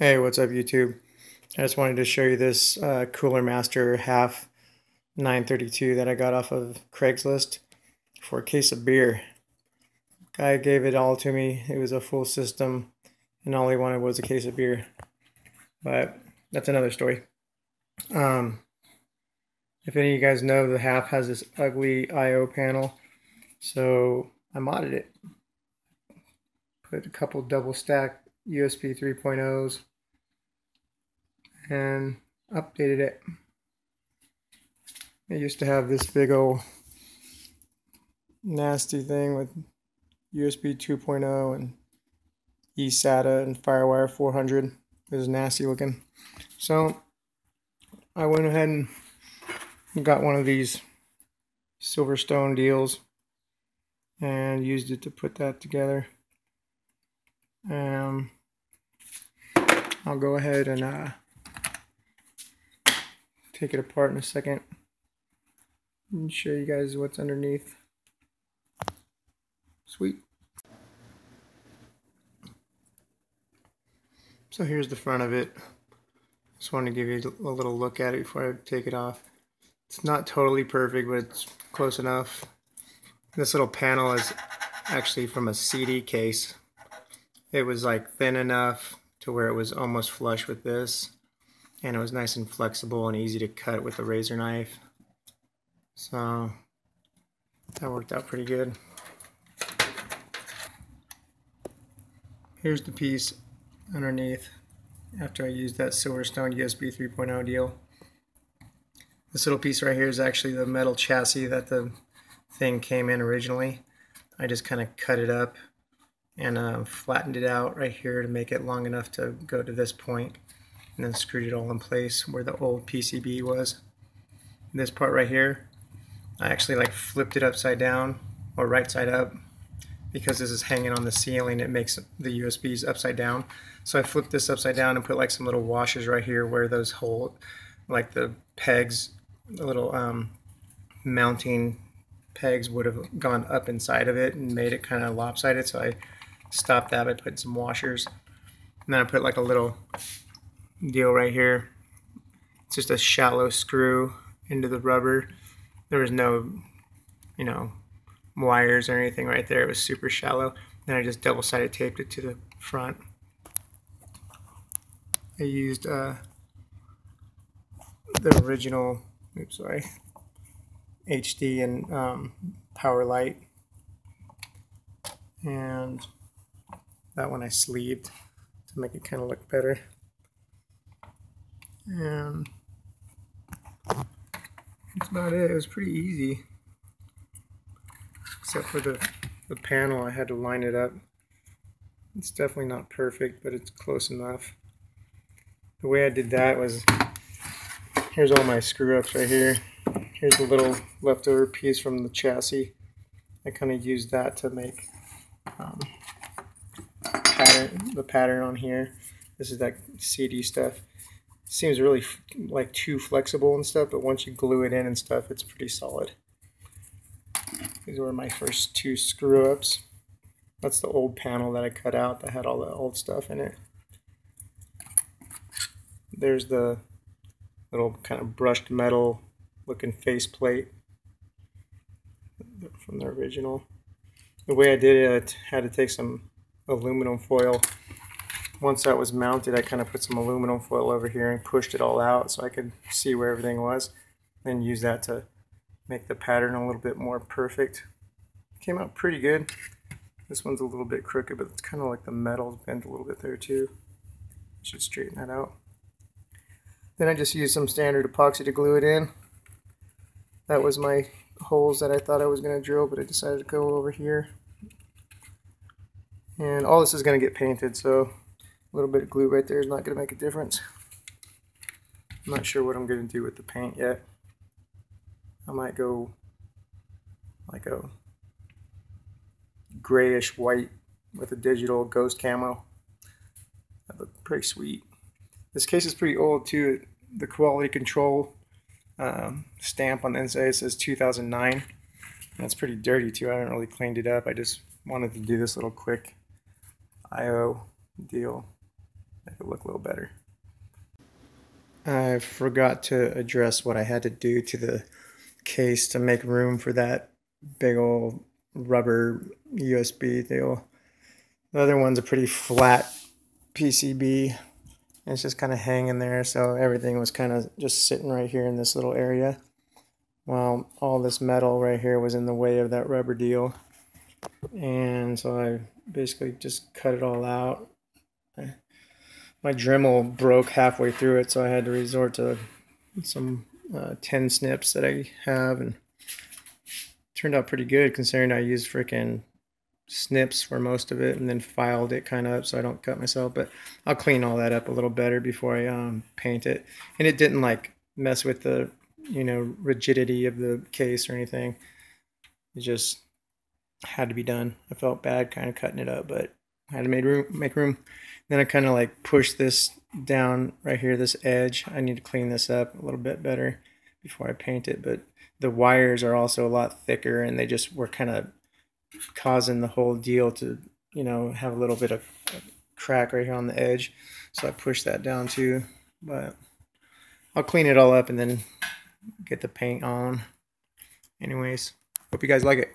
Hey, what's up YouTube? I just wanted to show you this uh, Cooler Master HAF 932 that I got off of Craigslist for a case of beer. Guy gave it all to me. It was a full system and all he wanted was a case of beer. But that's another story. Um, if any of you guys know, the HAF has this ugly I.O. panel. So I modded it. Put a couple double stack USB 3.0s and updated it. It used to have this big old nasty thing with USB 2.0 and eSATA and Firewire 400. It was nasty looking. So I went ahead and got one of these Silverstone deals and used it to put that together. Um, I'll go ahead and uh, take it apart in a second and show you guys what's underneath. Sweet. So here's the front of it. Just wanted to give you a little look at it before I take it off. It's not totally perfect, but it's close enough. This little panel is actually from a CD case. It was like thin enough to where it was almost flush with this and it was nice and flexible and easy to cut with a razor knife. So that worked out pretty good. Here's the piece underneath after I used that Silverstone USB 3.0 deal. This little piece right here is actually the metal chassis that the thing came in originally. I just kind of cut it up and uh, flattened it out right here to make it long enough to go to this point and then screwed it all in place where the old PCB was. This part right here, I actually like flipped it upside down or right side up because this is hanging on the ceiling it makes the USBs upside down. So I flipped this upside down and put like some little washers right here where those hold like the pegs, the little um, mounting pegs would have gone up inside of it and made it kind of lopsided so I stop that by putting some washers. And then I put like a little deal right here. It's just a shallow screw into the rubber. There was no, you know, wires or anything right there. It was super shallow. Then I just double-sided taped it to the front. I used uh, the original, oops, sorry, HD and um, power light. And that one I sleeved to make it kind of look better. And that's about it. It was pretty easy. Except for the, the panel, I had to line it up. It's definitely not perfect, but it's close enough. The way I did that was, here's all my screw-ups right here. Here's the little leftover piece from the chassis. I kind of used that to make um, pattern, the pattern on here. This is that CD stuff. Seems really like too flexible and stuff, but once you glue it in and stuff, it's pretty solid. These were my first two screw ups. That's the old panel that I cut out that had all the old stuff in it. There's the little kind of brushed metal looking faceplate from the original. The way I did it, I had to take some aluminum foil. Once that was mounted, I kind of put some aluminum foil over here and pushed it all out so I could see where everything was. Then use that to make the pattern a little bit more perfect. Came out pretty good. This one's a little bit crooked, but it's kind of like the metal's bent a little bit there too. Should straighten that out. Then I just used some standard epoxy to glue it in. That was my holes that I thought I was going to drill, but I decided to go over here. And all this is going to get painted, so a little bit of glue right there is not going to make a difference. I'm not sure what I'm going to do with the paint yet. I might go like a grayish white with a digital ghost camo. That look pretty sweet. This case is pretty old too. The quality control um, stamp on the inside says 2009. That's pretty dirty too. I haven't really cleaned it up. I just wanted to do this little quick IO deal. make it look a little better. I forgot to address what I had to do to the case to make room for that big old rubber USB deal. The other one's a pretty flat PCB. It's just kind of hanging there, so everything was kind of just sitting right here in this little area. Well, all this metal right here was in the way of that rubber deal. And so I basically just cut it all out. My Dremel broke halfway through it, so I had to resort to some uh, tin snips that I have. And turned out pretty good considering I used freaking snips for most of it and then filed it kind of up so I don't cut myself. But I'll clean all that up a little better before I um, paint it. And it didn't like mess with the, you know, rigidity of the case or anything. It just had to be done. I felt bad kind of cutting it up, but I had to make room. Make room. Then I kind of like push this down right here, this edge. I need to clean this up a little bit better before I paint it. But the wires are also a lot thicker, and they just were kind of causing the whole deal to, you know, have a little bit of crack right here on the edge. So I pushed that down too. But I'll clean it all up and then get the paint on. Anyways, hope you guys like it.